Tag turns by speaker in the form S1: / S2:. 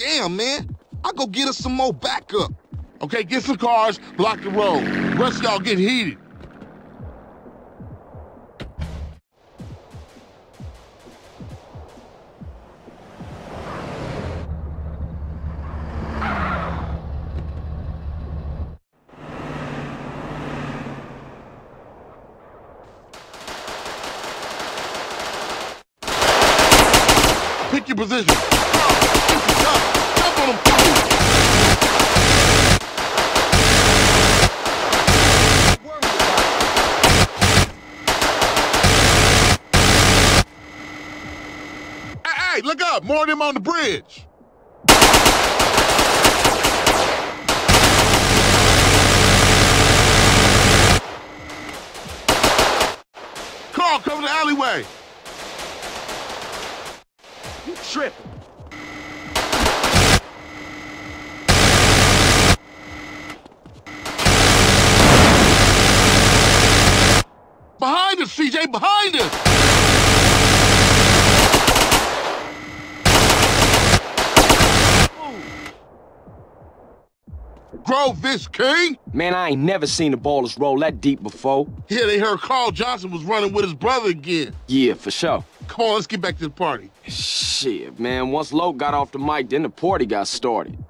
S1: Damn, man. I'll go get us some more backup.
S2: Okay, get some cars, block the road. Rest y'all get heated. Pick your position. Hey, look up. More of them on the bridge. Carl, cover the alleyway.
S3: You tripping.
S2: Behind us, CJ, behind us. Grove this king?
S3: Man, I ain't never seen the Ballas roll that deep before.
S2: Yeah, they heard Carl Johnson was running with his brother again.
S3: Yeah, for sure.
S2: Come on, let's get back to the party.
S3: Shit, man, once Loc got off the mic, then the party got started.